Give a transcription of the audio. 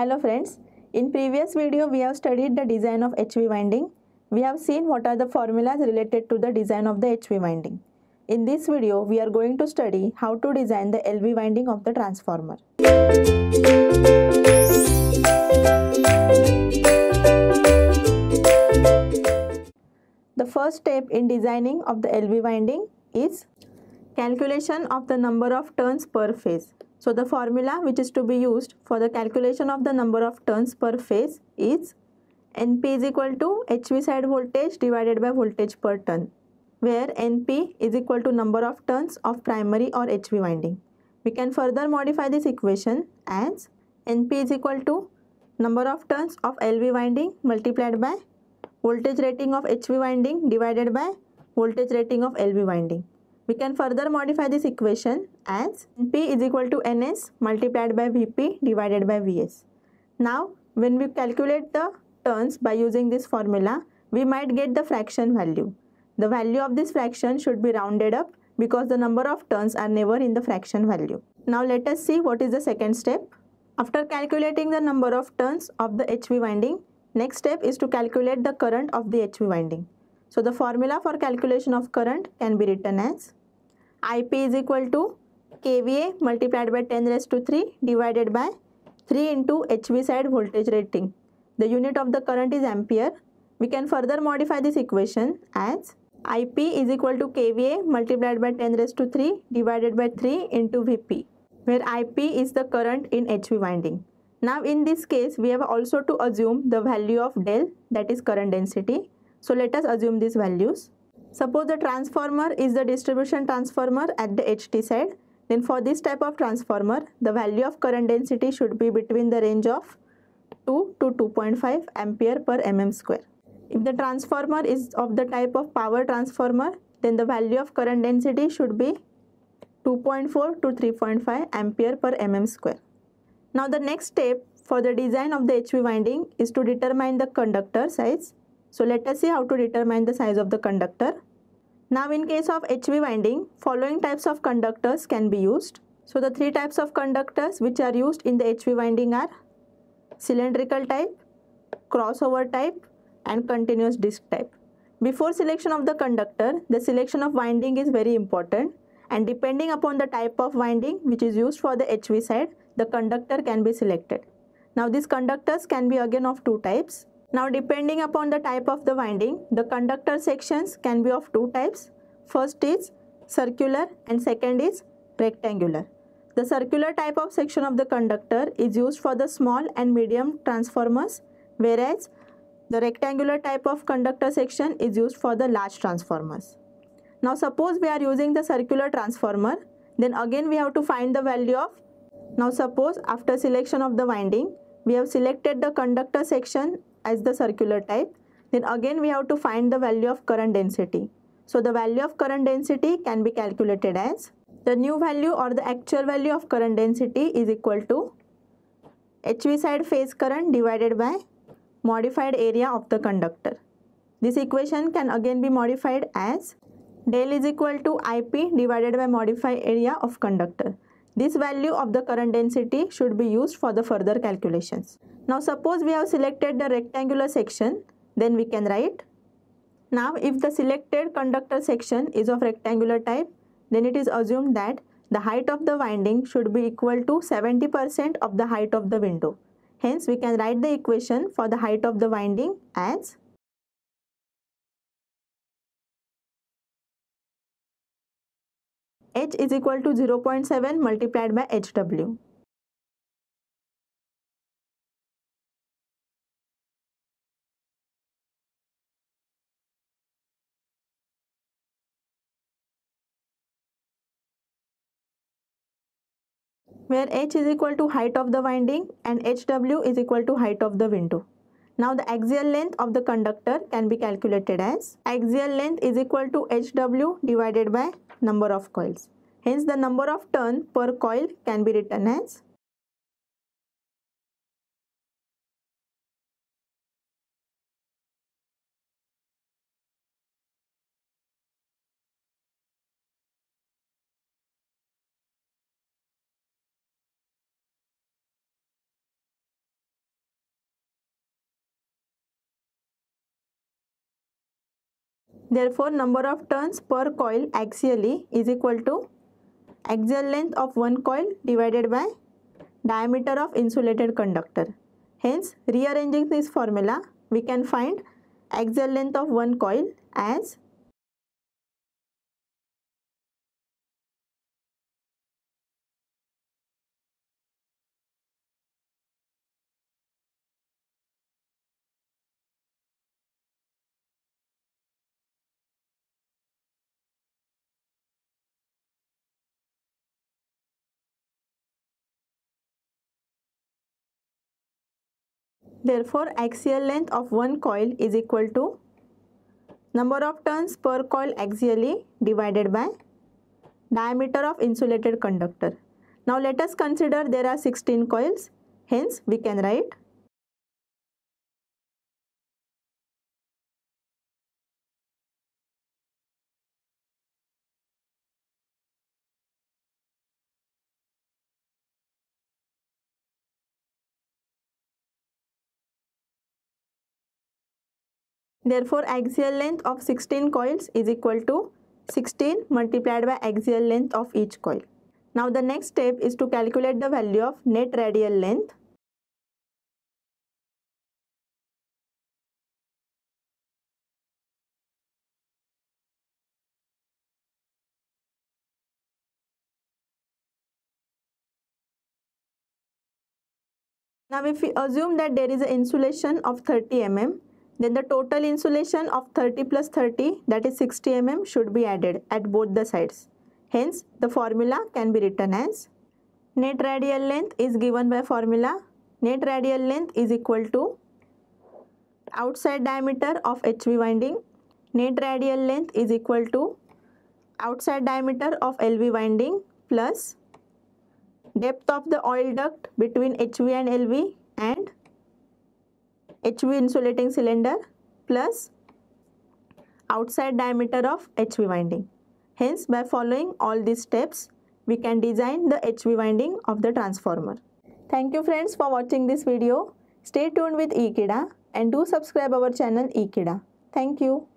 Hello friends, in previous video we have studied the design of HV winding. We have seen what are the formulas related to the design of the HV winding. In this video we are going to study how to design the LV winding of the transformer. The first step in designing of the LV winding is calculation of the number of turns per phase. So the formula which is to be used for the calculation of the number of turns per phase is NP is equal to HV side voltage divided by voltage per turn where NP is equal to number of turns of primary or HV winding. We can further modify this equation as NP is equal to number of turns of LV winding multiplied by voltage rating of HV winding divided by voltage rating of LV winding. We can further modify this equation as P is equal to Ns multiplied by Vp divided by Vs. Now, when we calculate the turns by using this formula, we might get the fraction value. The value of this fraction should be rounded up because the number of turns are never in the fraction value. Now, let us see what is the second step. After calculating the number of turns of the HV winding, next step is to calculate the current of the HV winding. So, the formula for calculation of current can be written as IP is equal to kVA multiplied by 10 raised to 3 divided by 3 into HV side voltage rating. The unit of the current is ampere. We can further modify this equation as IP is equal to kVA multiplied by 10 raised to 3 divided by 3 into Vp where IP is the current in HV winding. Now in this case we have also to assume the value of del that is current density. So let us assume these values. Suppose the transformer is the distribution transformer at the HT side. Then for this type of transformer, the value of current density should be between the range of 2 to 2.5 ampere per mm square. If the transformer is of the type of power transformer, then the value of current density should be 2.4 to 3.5 ampere per mm square. Now the next step for the design of the HV winding is to determine the conductor size so let us see how to determine the size of the conductor. Now in case of HV winding, following types of conductors can be used. So the three types of conductors which are used in the HV winding are cylindrical type, crossover type and continuous disc type. Before selection of the conductor, the selection of winding is very important and depending upon the type of winding which is used for the HV side, the conductor can be selected. Now these conductors can be again of two types now depending upon the type of the winding, the conductor sections can be of two types. First is circular and second is rectangular. The circular type of section of the conductor is used for the small and medium transformers whereas the rectangular type of conductor section is used for the large transformers. Now suppose we are using the circular transformer then again we have to find the value of now suppose after selection of the winding we have selected the conductor section as the circular type then again we have to find the value of current density. So the value of current density can be calculated as the new value or the actual value of current density is equal to HV side phase current divided by modified area of the conductor. This equation can again be modified as del is equal to IP divided by modified area of conductor. This value of the current density should be used for the further calculations. Now suppose we have selected the rectangular section, then we can write. Now if the selected conductor section is of rectangular type, then it is assumed that the height of the winding should be equal to 70% of the height of the window. Hence we can write the equation for the height of the winding as h is equal to 0.7 multiplied by hw. Where h is equal to height of the winding and hw is equal to height of the window. Now the axial length of the conductor can be calculated as axial length is equal to hw divided by number of coils. Hence the number of turn per coil can be written as Therefore, number of turns per coil axially is equal to axial length of one coil divided by diameter of insulated conductor. Hence, rearranging this formula, we can find axial length of one coil as Therefore, axial length of one coil is equal to number of turns per coil axially divided by diameter of insulated conductor. Now let us consider there are 16 coils. Hence, we can write Therefore, axial length of 16 coils is equal to 16 multiplied by axial length of each coil. Now the next step is to calculate the value of net radial length. Now if we assume that there is an insulation of 30 mm, then the total insulation of 30 plus 30 that is 60 mm should be added at both the sides. Hence the formula can be written as net radial length is given by formula net radial length is equal to outside diameter of HV winding net radial length is equal to outside diameter of LV winding plus depth of the oil duct between HV and LV and HV insulating cylinder plus outside diameter of HV winding. Hence, by following all these steps, we can design the HV winding of the transformer. Thank you friends for watching this video. Stay tuned with Ekeeda and do subscribe our channel Ekeeda. Thank you.